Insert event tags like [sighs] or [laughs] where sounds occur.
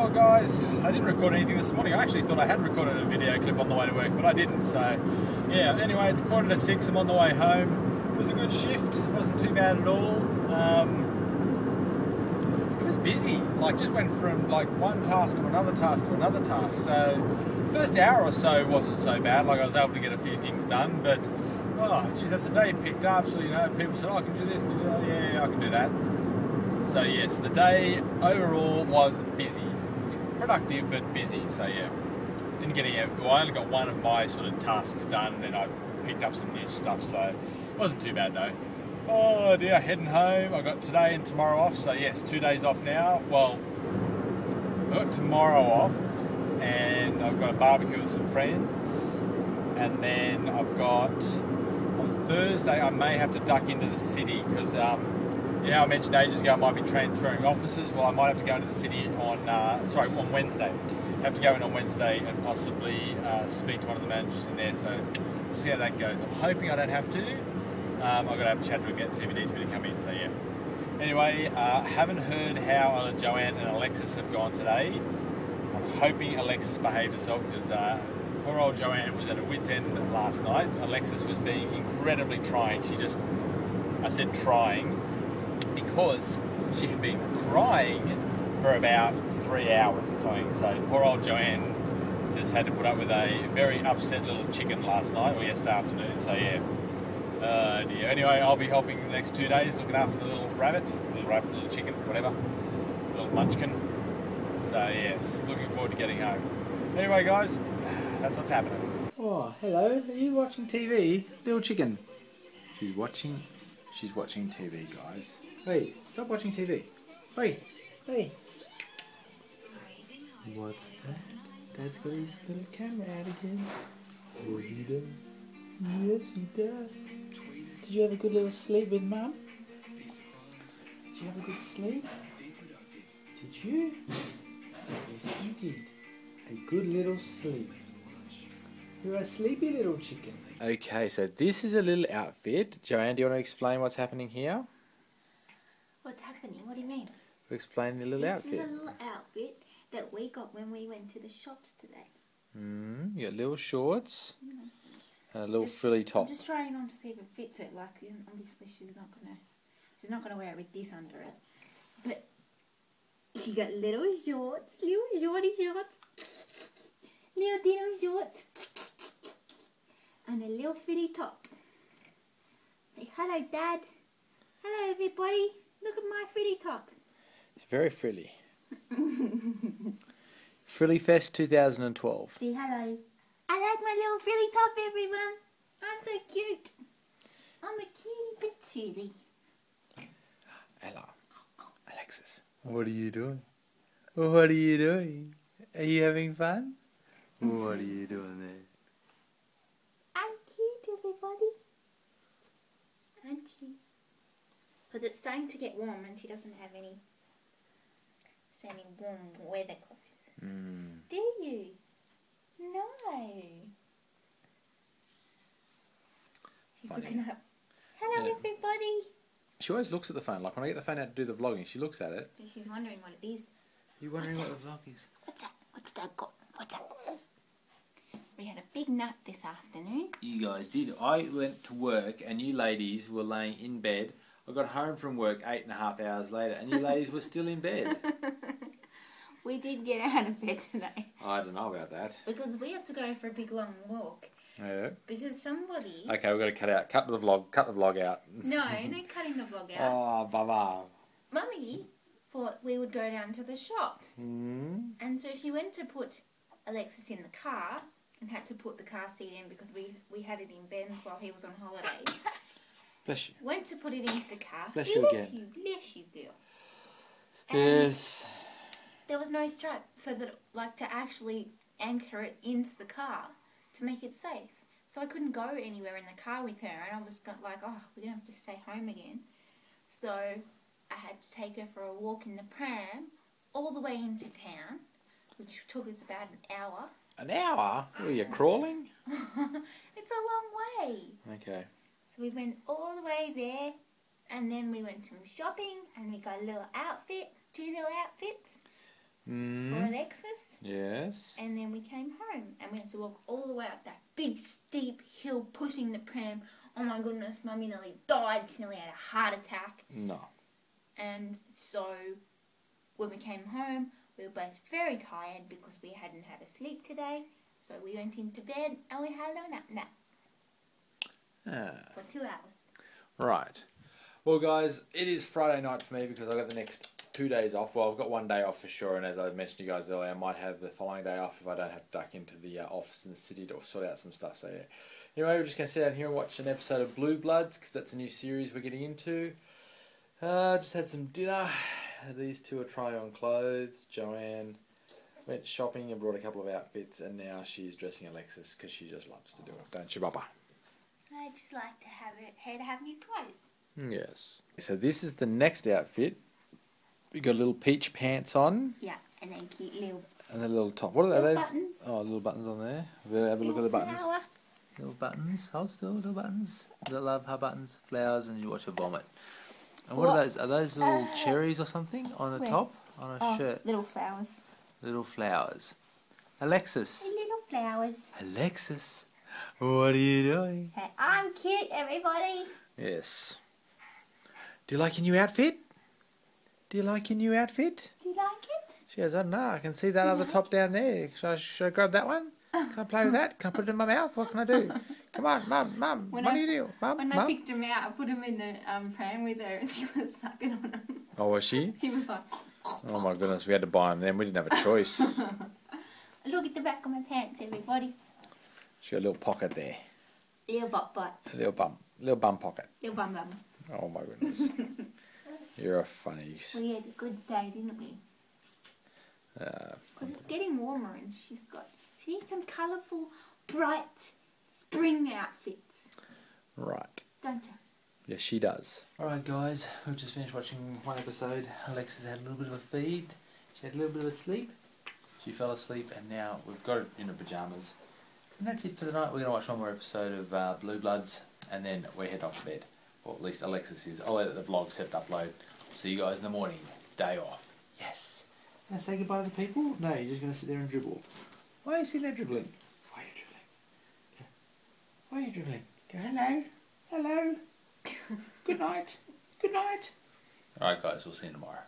what, guys? I didn't record anything this morning. I actually thought I had recorded a video clip on the way to work, but I didn't. So, yeah. Anyway, it's quarter to six. I'm on the way home. It was a good shift. It wasn't too bad at all. Um, it was busy. Like, just went from like one task to another task to another task. So, first hour or so wasn't so bad. Like, I was able to get a few things done, but oh, geez, that's the day picked up, so you know, people said, "Oh, I can do this." Can do yeah, I can do that. So yes, the day overall was busy, productive but busy. So yeah, didn't get any. Well, I only got one of my sort of tasks done, and then I picked up some new stuff. So it wasn't too bad though. Oh dear, heading home. I got today and tomorrow off. So yes, two days off now. Well, I got tomorrow off, and I've got a barbecue with some friends, and then I've got on Thursday I may have to duck into the city because. Um, you know, I mentioned ages ago I might be transferring offices. Well, I might have to go into the city on, uh, sorry, on Wednesday. Have to go in on Wednesday and possibly uh, speak to one of the managers in there. So we'll see how that goes. I'm hoping I don't have to. Um, I've got to have a chat to him again, see if he needs me to come in. So yeah. Anyway, uh, haven't heard how Joanne and Alexis have gone today. I'm hoping Alexis behaved herself because uh, poor old Joanne was at a wit's end last night. Alexis was being incredibly trying. She just, I said trying because she had been crying for about three hours or something. So poor old Joanne just had to put up with a very upset little chicken last night or yesterday afternoon. So yeah. Uh, dear. Anyway, I'll be helping the next two days, looking after the little rabbit, little rabbit, little chicken, whatever, little munchkin. So yes, looking forward to getting home. Anyway, guys, [sighs] that's what's happening. Oh, hello. Are you watching TV? Little chicken. She's watching. She's watching TV, guys. Hey, stop watching TV. Hey, hey. What's that? Dad's got his little camera out again. Yes, he does. Yes, he does. Did you have a good little sleep with Mum? Did you have a good sleep? Did you? Yes, you did. A good little sleep. You're a sleepy little chicken. Okay, so this is a little outfit. Joanne, do you want to explain what's happening here? What's happening? What do you mean? Explain the little this outfit. This is a little outfit that we got when we went to the shops today. Mm, you got little shorts Mm. and a little Just- frilly top. I'm just trying on to see if it fits it. Like, obviously, she's not gonna, she's not gonna wear it with this under it. But she got little shorts, little shorty shorts, little dinner shorts, and a little fitty top. Say hello, Dad. Hello, everybody. Look at my frilly top. It's very frilly. [laughs] Frilly Fest 2012. Say hello. I like my little frilly top, everyone. I'm so cute. I'm a cutie patootie. Hello, Alexis. What are you doing? What are you doing? Are you having fun? What are you doing there? I'm cute, everybody. Aren't you? Because it's starting to get warm and she doesn't have any, any warm weather clothes. Mm. Do you? No. She's Funny. looking up. Hello, Yeah. everybody. She always looks at the phone. Like when I get the phone out to do the vlogging, she looks at it. She's wondering what it is. You're wondering What's what the vlog is? What's that? What's that got? What's that? We had a big nap this afternoon. You guys did. I went to work and you ladies were laying in bed. I got home from work eight and a half hours later and you ladies were still in bed. [laughs] we did get out of bed today I don't know about that. because we had to go for a big long walk Yeah. because somebody. Okay, we've got to cut out. Cut the vlog. Cut the vlog out. No, no [laughs] cutting the vlog out. Oh, baba. Mummy thought we would go down to the shops. Mm. And so she went to put Alexis in the car and had to put the car seat in because we, we had it in Ben's while he was on holidays. Bless you. went to put it into the car. Bless you again. you, bless you, girl. And Yes. there was no strap, so that like to actually anchor it into the car to make it safe. So I couldn't go anywhere in the car with her, and I was like, oh, we're gonna have to stay home again. So I had to take her for a walk in the pram all the way into town, which took us about an hour. An hour? Were you crawling? [laughs] it's a long way. Okay. So we went all the way there, and then we went some shopping, and we got a little outfit, two little outfits. for Mm. Alexis. Yes. And then we came home and we had to walk all the way up that big steep hill pushing the pram. Oh my goodness, mummy nearly died. She nearly had a heart attack. No. And so when we came home, we were both very tired because we hadn't had a sleep today. So we went into bed and we had a little nap nap For two hours. Right. Well, guys, it is Friday night for me because I've got the next two days off. Well, I've got one day off for sure, and as I mentioned to you guys earlier, I might have the following day off if I don't have to duck into the uh, office in the city to sort out some stuff. So, yeah. Anyway, we're just going to sit down here and watch an episode of Blue Bloods because that's a new series we're getting into. Uh, just had some dinner. These two are trying on clothes. Joanne went shopping and brought a couple of outfits, and now she's dressing Alexis because she just loves to do it, don't you, Papa? I just like to have it, her to have new clothes. Yes. So this is the next outfit. We got little peach pants on Yeah, and then cute little, and a little top. What are little those? buttons. Oh, little buttons on there. We'll have a look at the buttons. flower. Little buttons. Hold still, little buttons. Little love her buttons, flowers, and you watch her vomit. And what, What? are those? Are those little Uh, cherries or something on the where? top? On a Oh, shirt. little flowers. Little flowers. Alexis. Little flowers. Alexis. What are you doing? Say, I'm cute, everybody. Yes. Do you like your new outfit? Do you like your new outfit? Do you like it? She goes, I don't know. I can see that other top down there. Should I, should I grab that one? Can I play with that? Can I put it in my mouth? What can I do? Come on, mum, mum. [laughs] When what I- do you do? Mum, When I picked him out, I put him in the um, pram with her and she was sucking on him. Oh, was she? [laughs] She was like, Oh my goodness, we had to buy him then. We didn't have a choice. [laughs] look at the back of my pants, everybody. She got a little pocket there. Little bot bot. A little bum. Little bum pocket. Little bum bum. Oh my goodness. [laughs] You're a funny. s- We had a good day, didn't we? Uh, Because it's getting warmer and she's got, she needs some colourful, bright spring outfits. right. Don't you? Yes, she does. Alright, guys, we've just finished watching one episode. Alexis had a little bit of a feed. She had a little bit of a sleep. She fell asleep, and now we've got her in her pajamas. And that's it for the night. We're going to watch one more episode of uh, Blue Bloods, and then we head off to bed. Or at least Alexis is. I'll edit the vlog, set it, upload. See you guys in the morning. Day off. Yes. Now say goodbye to the people? No, you're just going to sit there and dribble. Why are you sitting there dribbling? Why are you dribbling? Go. Why are you dribbling? Go, hello. Hello. [laughs] Good night. Good night. Alright, guys, we'll see you tomorrow.